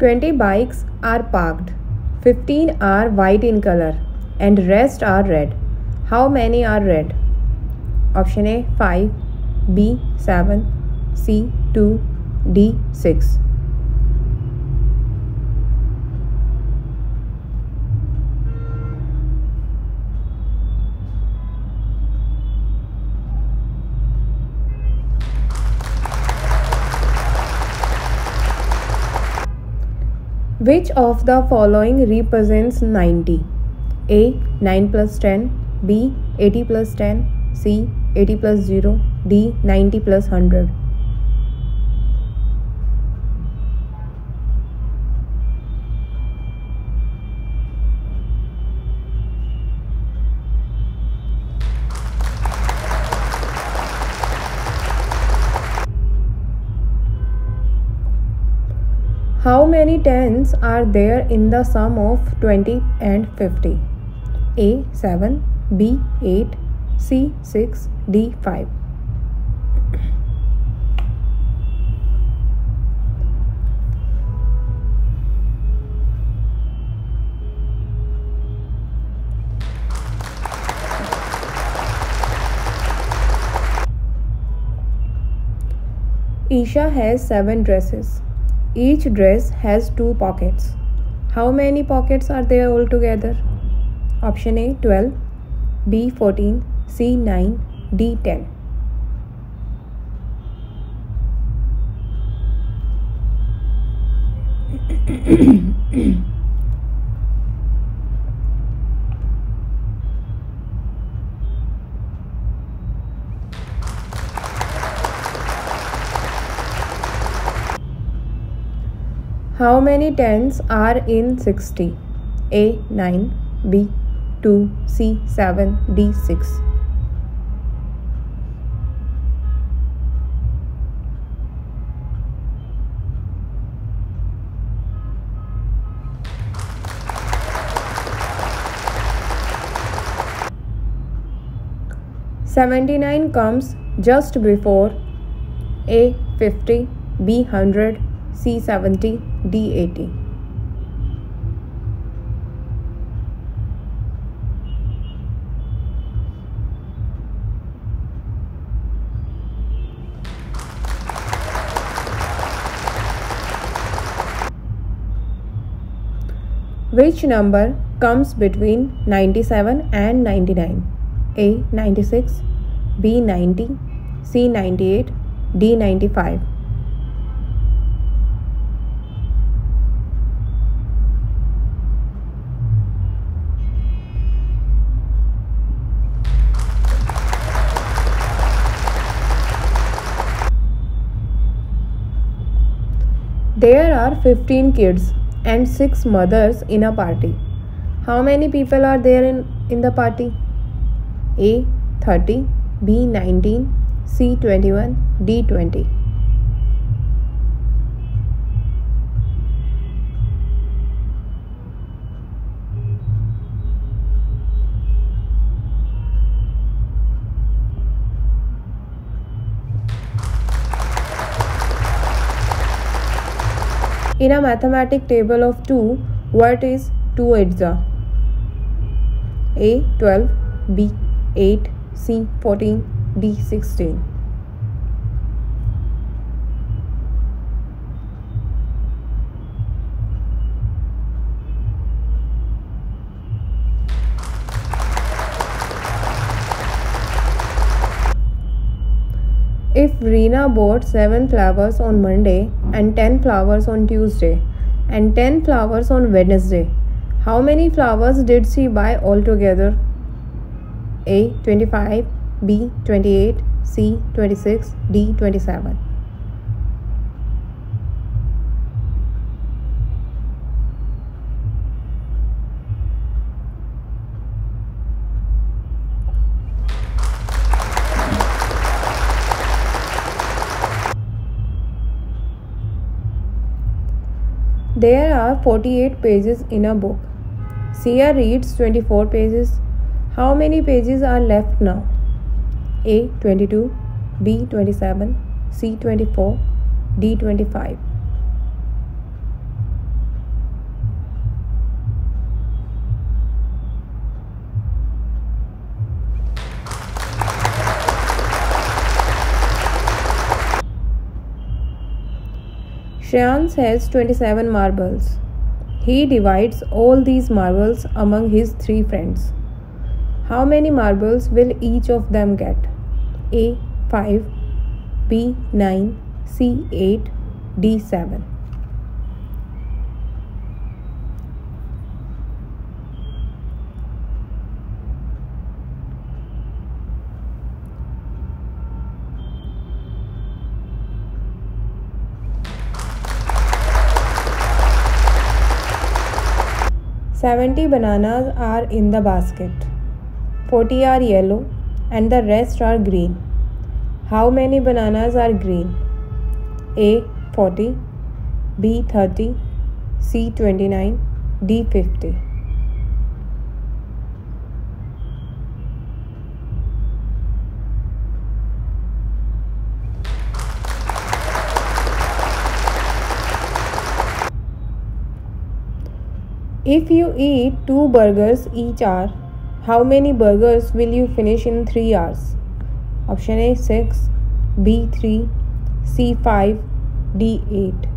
20 bikes are parked. 15 are white in color and rest are red. How many are red? Option A 5, B 7, C 2, D 6. Which of the following represents 90? A 9 plus 10, B 80 plus 10, C 80 plus 0, D 90 plus 100. Many tens are there in the sum of 20 and 50? A 7, B 8, C 6, D 5. Isha has 7 dresses. Each dress has 2 pockets. How many pockets are there altogether? Option A 12, B 14, C 9, D 10. How many tens are in 60? A 9, B 2, C 7, D 6. Seventy-nine comes just before A fifty, B hundred, C seventy, D eighty. Which number comes between 97 and 99? A 96, B 90, C 98, D 95. There are 15 kids and 6 mothers in a party. How many people are there in, in the party? A 30, B 19, C 21, D 20. In a mathematic table of 2, what is 2 etza? A 12, B 8, C 14, D 16. If Reena bought 7 flowers on Monday and 10 flowers on Tuesday and 10 flowers on Wednesday, how many flowers did she buy altogether? A 25, B 28, C 26, D 27. There are 48 pages in a book. Sia reads 24 pages. How many pages are left now? A 22, B 27, C 24, D 25. Shreyans has 27 marbles. He divides all these marbles among his three friends. How many marbles will each of them get? A 5, B 9, C 8, D 7. Seventy bananas are in the basket. Forty are yellow and the rest are green. How many bananas are green? A 40, B 30, C 29, D 50. If you eat two burgers each hour, how many burgers will you finish in 3 hours? Option A 6, B 3, C 5, D 8.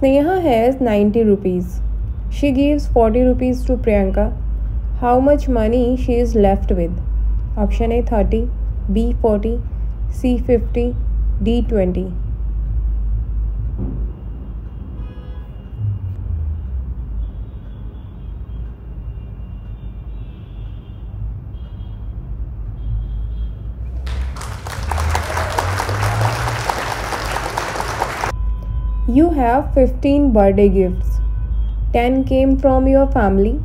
Sneha has 90 rupees. She gives 40 rupees to Priyanka how much money she is left with. Option A 30, B 40, C 50, D 20. You have 15 birthday gifts. 10 came from your family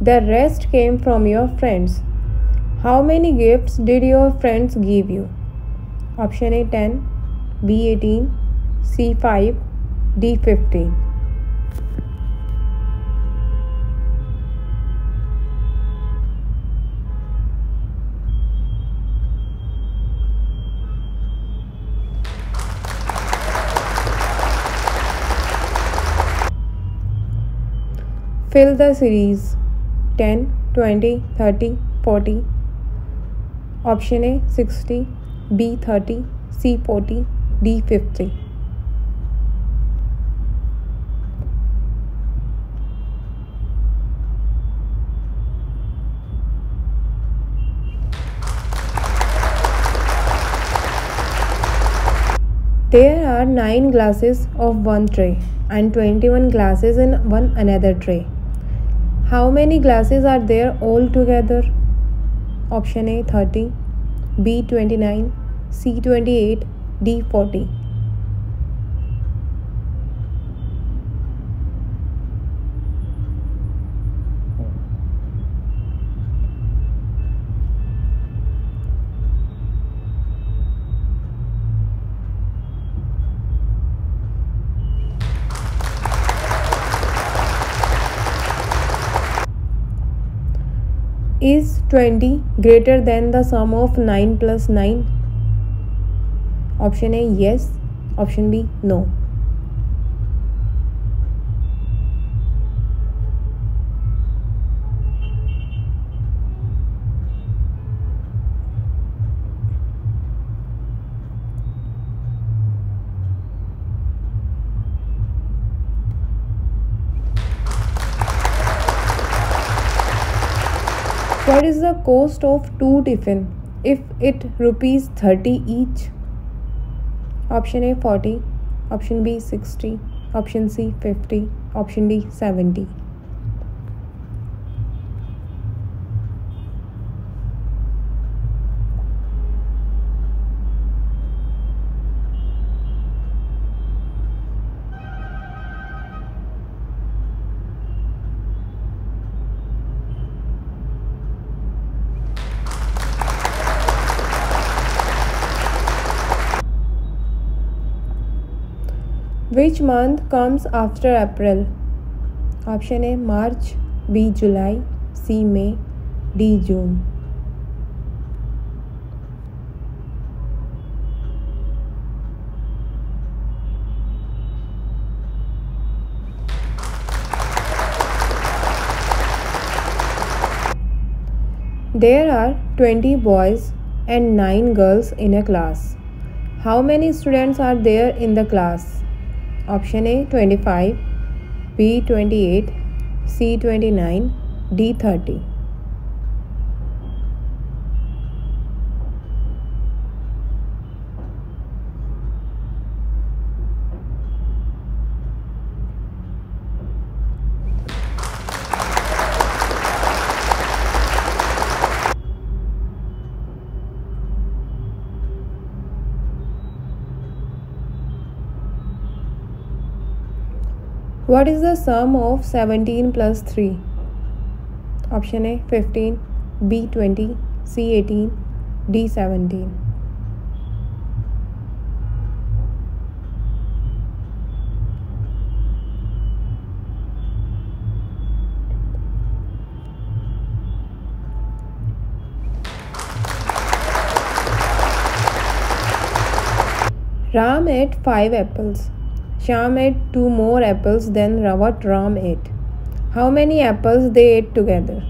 the rest came from your friends. How many gifts did your friends give you? Option A 10, B 18, C 5, D 15. Fill the series. 10, 20, 30, 40. Option A 60, B 30, C 40, D 50. There are 9 glasses of one tray and 21 glasses in one another tray. How many glasses are there all together? Option A 30, B 29, C 28, D 40. Is 20 greater than the sum of 9 plus 9? Option A yes, option B no. What is the cost of two tiffin if it rupees 30 each? Option A 40, option B 60, option C 50, option D 70. Which month comes after April? Option A March, B July, C May, D June. There are 20 boys and 9 girls in a class. How many students are there in the class? Option A 25, B 28, C 29, D 30. What is the sum of 17 plus 3? Option A 15, B 20, C 18, D 17. Ram ate 5 apples. Shyam ate two more apples than what Ram ate. How many apples they ate together?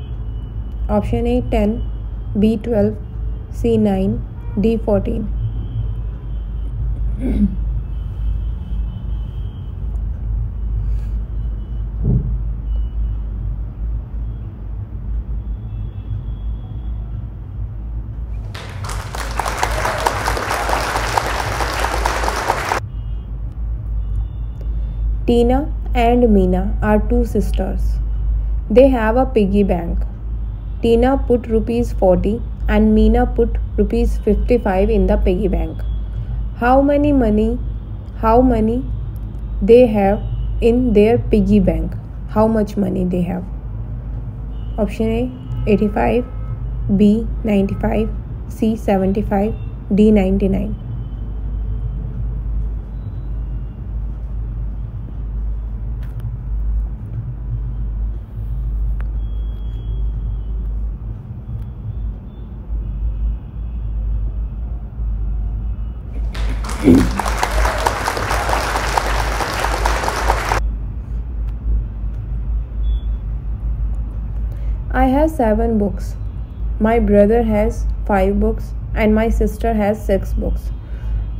Option A 10, B 12, C 9, D 14. Tina and Meena are two sisters. They have a piggy bank. Tina put rupees 40 and Meena put rupees 55 in the piggy bank. How many money how money they have in their piggy bank? How much money they have? Option A 85, B 95, C 75, D 99. Have seven books. My brother has five books and my sister has six books.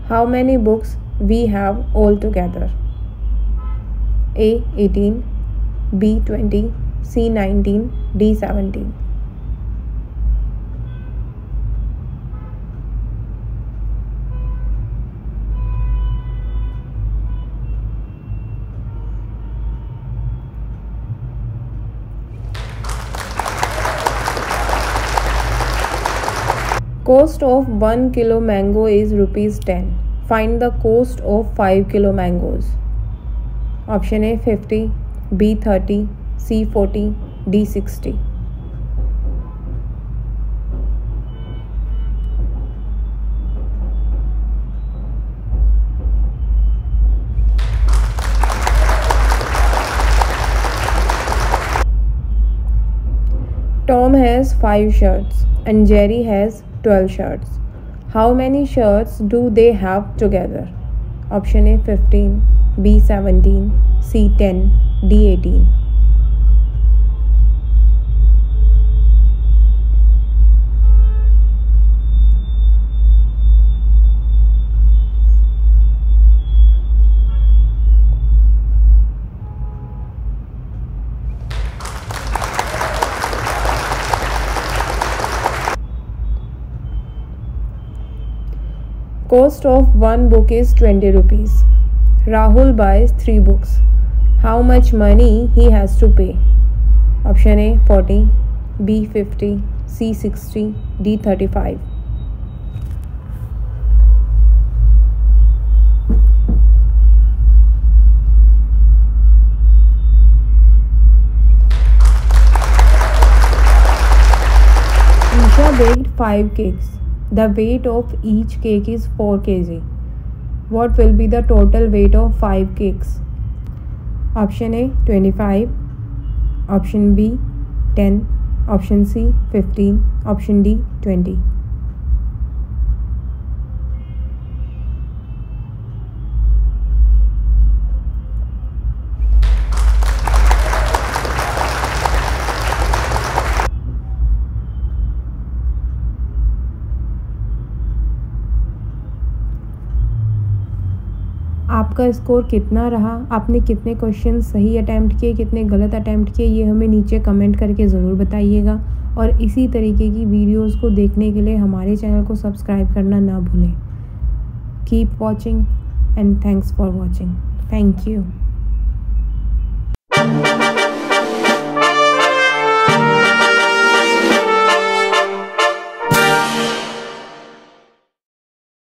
How many books we have altogether? A 18, B 20, C 19, D 17. Cost of 1 kilo mango is rupees 10. Find the cost of 5 kilo mangoes. Option A 50, B 30, C 40, D 60. Tom has 5 shirts and Jerry has 12 shirts. How many shirts do they have together? Option A 15, B 17, C 10, D 18. Cost of one book is 20 rupees. Rahul buys 3 books. How much money he has to pay? Option A 40, B 50, C 60, D 35. Isha baked 5 cakes. The weight of each cake is 4 kg. What will be the total weight of 5 cakes? Option A 25, Option B 10, Option C 15, Option D 20. आपका score कितना रहा, आपने कितने question सही attempt किए, कितने गलत attempt किए, ये हमें नीचे कमेंट करके ज़रूर बताइएगा। और इसी तरीके की वीडियोस को देखने के लिए हमारे चैनल को सब्सक्राइब करना ना भूलें। Keep watching and thanks for watching thank you